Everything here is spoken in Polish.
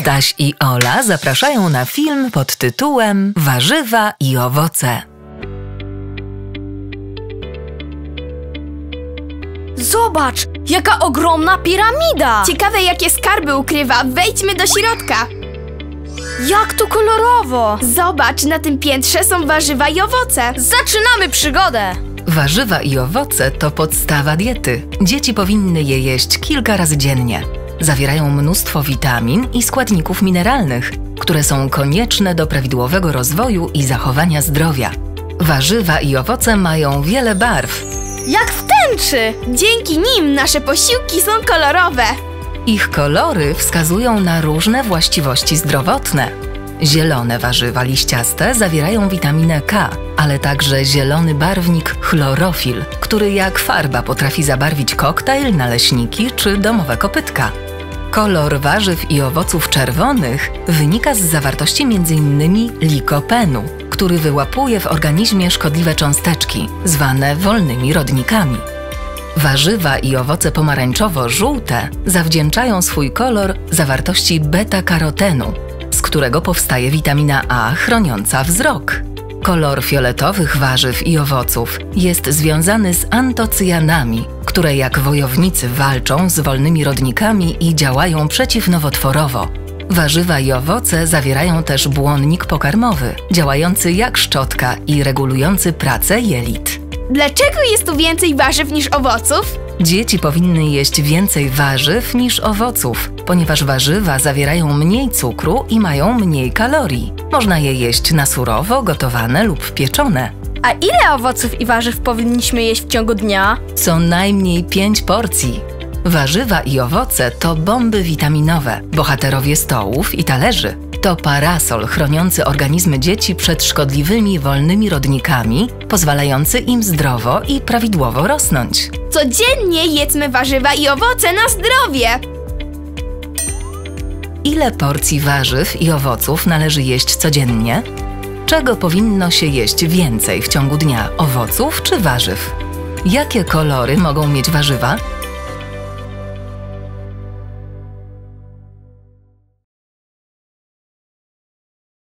Staś i Ola zapraszają na film pod tytułem Warzywa i owoce. Zobacz, jaka ogromna piramida! Ciekawe, jakie skarby ukrywa. Wejdźmy do środka. Jak tu kolorowo! Zobacz, na tym piętrze są warzywa i owoce. Zaczynamy przygodę! Warzywa i owoce to podstawa diety. Dzieci powinny je jeść kilka razy dziennie. Zawierają mnóstwo witamin i składników mineralnych, które są konieczne do prawidłowego rozwoju i zachowania zdrowia. Warzywa i owoce mają wiele barw. Jak w tęczy! Dzięki nim nasze posiłki są kolorowe. Ich kolory wskazują na różne właściwości zdrowotne. Zielone warzywa liściaste zawierają witaminę K, ale także zielony barwnik chlorofil, który jak farba potrafi zabarwić koktajl, naleśniki czy domowe kopytka. Kolor warzyw i owoców czerwonych wynika z zawartości m.in. likopenu, który wyłapuje w organizmie szkodliwe cząsteczki, zwane wolnymi rodnikami. Warzywa i owoce pomarańczowo-żółte zawdzięczają swój kolor zawartości beta-karotenu, z którego powstaje witamina A chroniąca wzrok. Kolor fioletowych warzyw i owoców jest związany z antocyjanami, które jak wojownicy walczą z wolnymi rodnikami i działają przeciwnowotworowo. Warzywa i owoce zawierają też błonnik pokarmowy, działający jak szczotka i regulujący pracę jelit. Dlaczego jest tu więcej warzyw niż owoców? Dzieci powinny jeść więcej warzyw niż owoców, ponieważ warzywa zawierają mniej cukru i mają mniej kalorii. Można je jeść na surowo, gotowane lub pieczone. A ile owoców i warzyw powinniśmy jeść w ciągu dnia? Co najmniej 5 porcji. Warzywa i owoce to bomby witaminowe, bohaterowie stołów i talerzy. To parasol chroniący organizmy dzieci przed szkodliwymi wolnymi rodnikami, pozwalający im zdrowo i prawidłowo rosnąć. Codziennie jedzmy warzywa i owoce na zdrowie. Ile porcji warzyw i owoców należy jeść codziennie? Czego powinno się jeść więcej w ciągu dnia owoców czy warzyw? Jakie kolory mogą mieć warzywa?